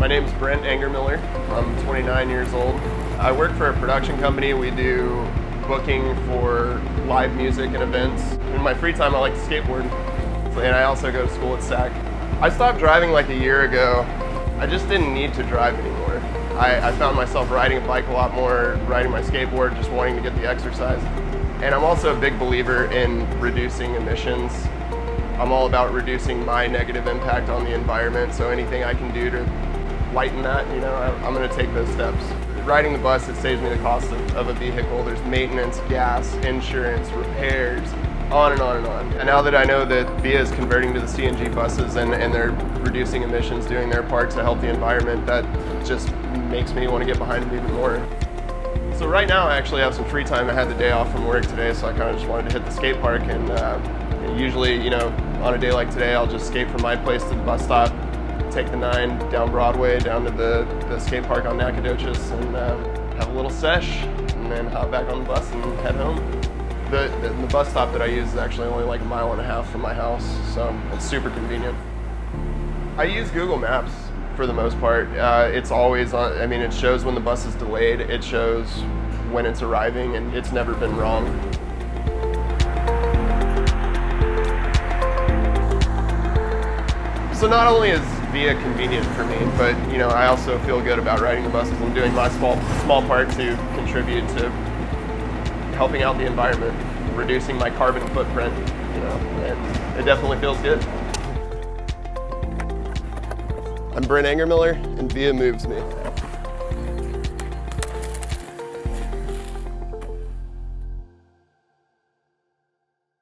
My name is Brent Angermiller. I'm 29 years old. I work for a production company. We do booking for live music and events. In my free time, I like to skateboard. And I also go to school at SAC. I stopped driving like a year ago. I just didn't need to drive anymore. I, I found myself riding a bike a lot more, riding my skateboard, just wanting to get the exercise. And I'm also a big believer in reducing emissions. I'm all about reducing my negative impact on the environment, so anything I can do to lighten that, you know, I, am going to take those steps. Riding the bus, it saves me the cost of, of a vehicle. There's maintenance, gas, insurance, repairs, on and on and on. And now that I know that VIA is converting to the CNG buses and, and they're reducing emissions, doing their part to help the environment, that just makes me want to get behind them even more. So right now I actually have some free time. I had the day off from work today, so I kind of just wanted to hit the skate park. And uh, usually, you know, on a day like today, I'll just skate from my place to the bus stop, take the nine down Broadway, down to the, the skate park on Nacogdoches, and uh, have a little sesh, and then hop back on the bus and head home. The, the, the, bus stop that I use is actually only like a mile and a half from my house, so it's super convenient. I use Google Maps for the most part. Uh, it's always on, I mean, it shows when the bus is delayed, it shows when it's arriving, and it's never been wrong. So not only is VIA convenient for me, but you know, I also feel good about riding the buses and doing my small small part to contribute to helping out the environment, reducing my carbon footprint, you know, and it definitely feels good. I'm Brent Angermiller, and VIA moves me.